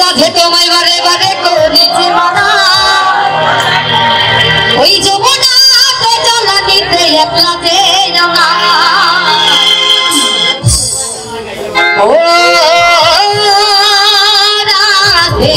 রাধে তোমায় বারে বারে করেছি মানা ওই যমুনা তো জলা নিতে একলা যে রঙা। ও রাধে।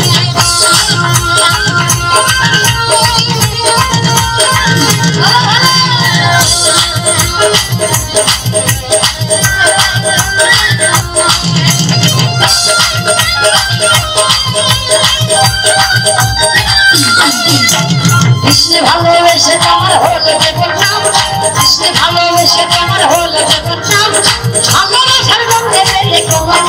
কৃষ্ণ ভালোবেসে তোমার হলো দেবর নাম, কৃষ্ণ ভালোবেসে তোমার হলো দেবর নাম, ভালোবাসার গন্ধে পেলে তোমার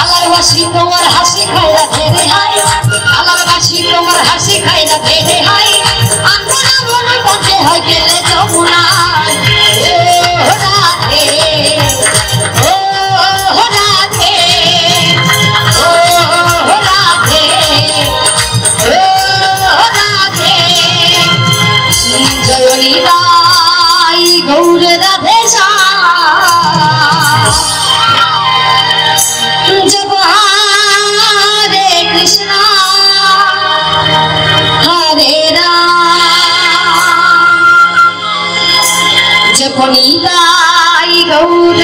আলার বাসি তোমার হাসি খাই না খেতে হাই আলার বাসি তোমার হাসি খাই রাধে সা こにいたいゴール